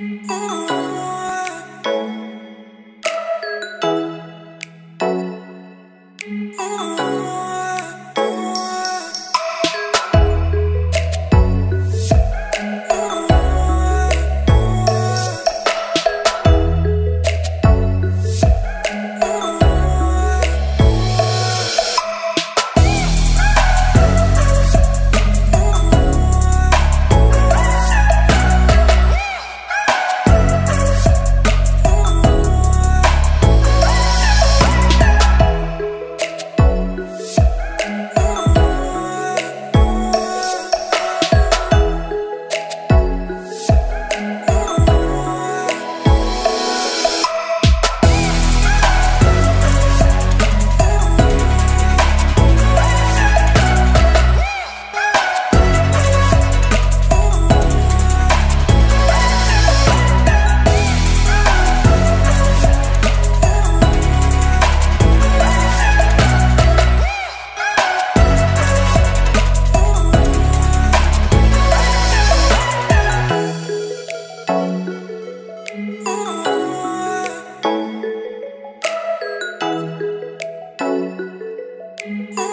Ooh.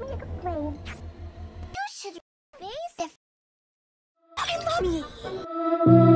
let me explain. You should face if I love me.